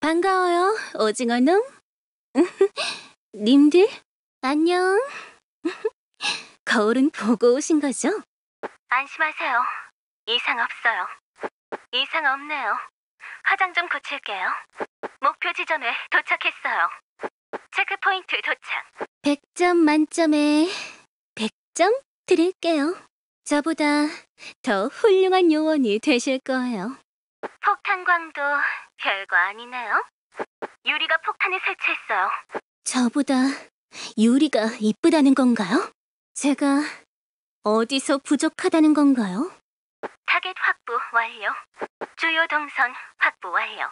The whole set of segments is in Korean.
반가워요, 오징어놈. 님들, 안녕. 거울은 보고 오신 거죠? 안심하세요. 이상 없어요. 이상 없네요. 화장 좀 고칠게요. 목표 지점에 도착했어요. 체크포인트 도착. 100점 만점에 100점 드릴게요. 저보다 더 훌륭한 요원이 되실 거예요. 폭탄광도 별거 아니네요. 유리가 폭탄을 설치했어요. 저보다 유리가 이쁘다는 건가요? 제가 어디서 부족하다는 건가요? 타겟 확보 완료. 주요 동선 확보 완료.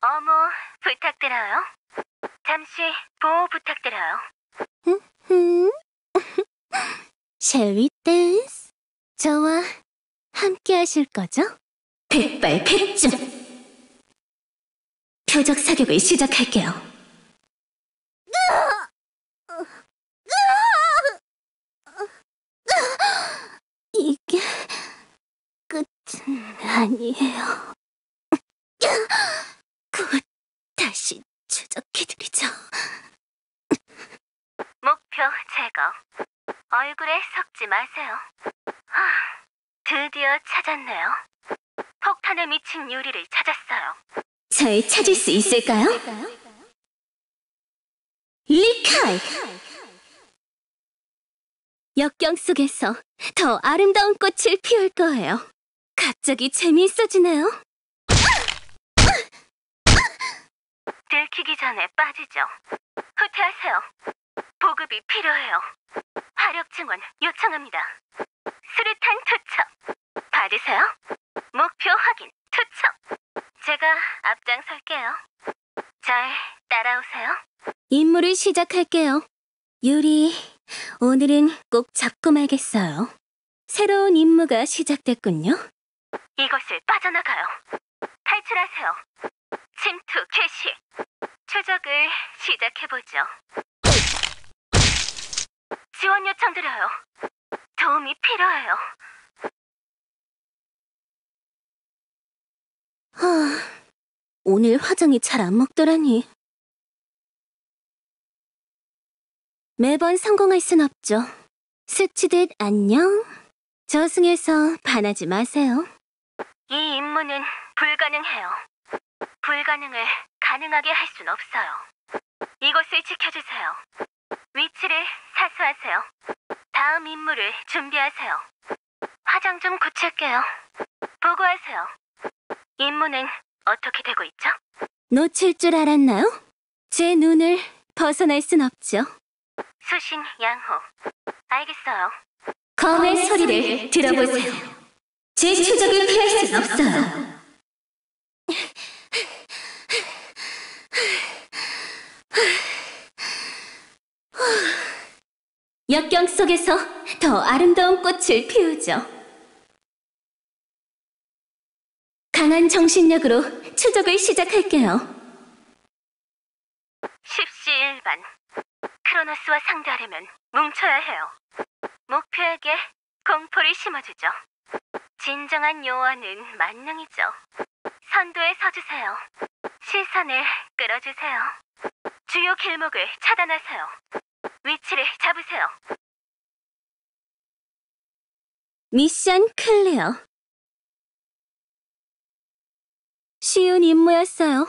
어머, 부탁드려요. 잠시 보호 부탁드려요. we dance? 저와 함께 하실 거죠? 백발백중! 표적 사격을 시작할게요. 이게 끝은 아니에요. 곧 다시 추적해드리죠. 목표 제거. 얼굴에 섞지 마세요. 하, 드디어 찾았네요. 폭탄에 미친 유리를 찾았어요. 잘 찾을 수 있을까요? 리카이! 역경 속에서 더 아름다운 꽃을 피울 거예요. 갑자기 재미있어지네요. 들키기 전에 빠지죠. 후퇴하세요. 보급이 필요해요. 화력 증원 요청합니다. 수류탄 투척. 받으세요. 목표 확인 투척. 제가 앞장설게요. 잘 따라오세요. 임무를 시작할게요. 유리, 오늘은 꼭 잡고 말겠어요. 새로운 임무가 시작됐군요. 이것을 빠져나가요. 탈출하세요. 침투 개시. 추적을 시작해보죠. 지원 요청드려요. 도움이 필요해요. 하, 오늘 화장이 잘 안 먹더라니. 매번 성공할 순 없죠. 스치듯 안녕. 저승에서 반하지 마세요. 이 임무는 불가능해요. 불가능을 가능하게 할 순 없어요. 이곳을 지켜주세요. 위치를 사수하세요. 다음 임무를 준비하세요. 화장 좀 고칠게요. 보고하세요. 임무는 어떻게 되고 있죠? 놓칠 줄 알았나요? 제 눈을 벗어날 순 없죠. 수신 양호. 알겠어요. 검의 소리를 들어보세요. 제 추적을 피할 순 없어요. 역경 속에서 더 아름다운 꽃을 피우죠. 강한 정신력으로 추적을 시작할게요. 십시일반. 크로노스와 상대하려면 뭉쳐야 해요. 목표에게 공포를 심어주죠. 진정한 요원은 만능이죠. 선두에 서주세요. 시선을 끌어주세요. 주요 길목을 차단하세요. 위치를 잡으세요. 미션 클리어. 쉬운 임무였어요.